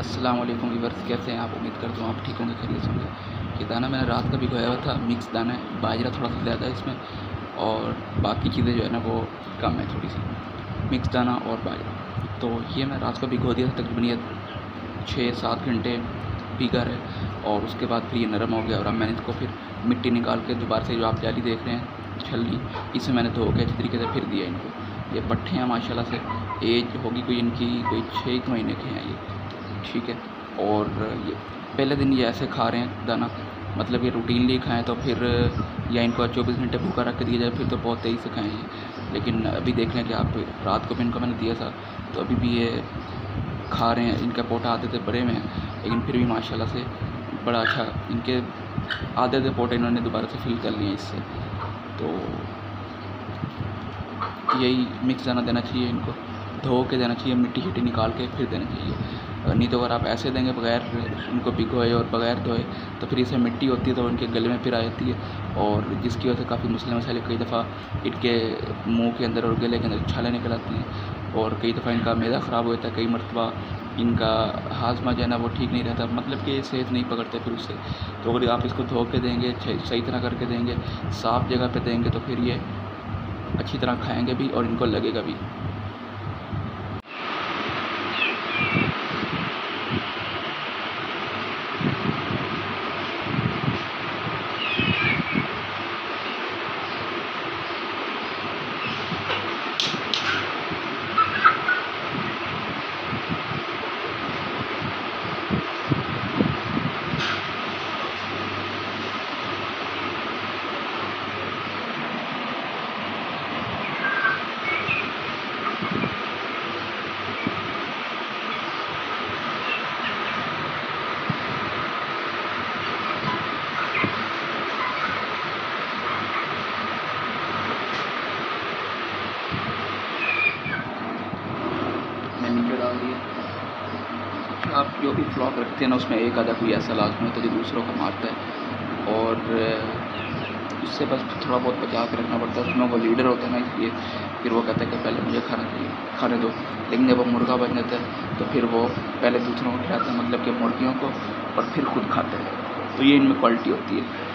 अस्सलाम वालेकुम व्यूवर्स कैसे हैं आप? उम्मीद करता हूँ आप ठीक होंगे खरीद होंगे। ये दाना मैंने रात का भी खोया हुआ था, मिक्स दाना है, बाजरा थोड़ा सा ज़्यादा है इसमें और बाकी चीज़ें जो है ना वो कम है थोड़ी सी। मिक्स दाना और बाजरा। तो ये मैं रात को भिगो दिया था तकरीबन ये छः सात घंटे भीगा रहे। और उसके बाद फिर ये नरम हो गया और अब मैंने इसको फिर मिट्टी निकाल के दोबारा से जो आप जाली देख रहे हैं, छलनी, इसे मैंने धो के अच्छी तरीके से फिर दिया इनको। ये पट्टे हैं माशाल्लाह से, एज होगी कोई इनकी, कोई छः महीने के हैं ये, ठीक है। और ये पहले दिन ये ऐसे खा रहे हैं दाना मतलब ये रूटीनली खाएँ तो फिर, या इनको चौबीस घंटे भूखा रख के दिया जाए, फिर तो बहुत तेज़ी से खाएँ लेकिन अभी देख लें कि आप, रात को भी इनको मैंने दिया था तो अभी भी ये खा रहे हैं, इनका पोटा आधे थे बड़े में लेकिन फिर भी माशाल्लाह से बड़ा अच्छा इनके आधे आधे पोटे इन्होंने दोबारा से फिल कर लिए इससे। तो यही मिक्स दाना देना चाहिए इनको, धो के देना चाहिए, मिट्टी शिट्टी निकाल के फिर देना चाहिए। नहीं तो अगर आप ऐसे देंगे बगैर उनको भिगोए और बगैर धोए तो फिर इसमें मिट्टी होती है तो उनके गले में फिर आ जाती है, और जिसकी वजह से काफ़ी मसले मसाले कई दफ़ा इनके मुँह के अंदर और गले के अंदर छाले निकल आती हैं। और कई दफ़ा इनका मैदा ख़राब हो जाता है, कई मरतबा इनका हाजमा जो है ना वो ठीक नहीं रहता मतलब कि सेहत नहीं पकड़ते फिर उससे। तो अगर आप इसको धो के देंगे सही तरह करके देंगे, साफ़ जगह पे देंगे तो फिर ये अच्छी तरह खाएँगे भी और इनको लगेगा भी। आप जो भी फ्लॉक रखते हैं ना, उसमें एक आधा कोई ऐसा लाजमी होता है जो दूसरों को मारता है। और उससे बस थोड़ा बहुत बचा के रखना पड़ता है। उसमें वो लीडर होता है ना, इसलिए फिर वो कहता है कि पहले मुझे खाना चाहिए खाने दो। लेकिन जब वो मुर्गा बन जाता है तो फिर वो पहले दूसरों को खिलाता है मतलब कि मुर्गियों को, और फिर खुद खाता है। तो ये इनमें क्वालिटी होती है।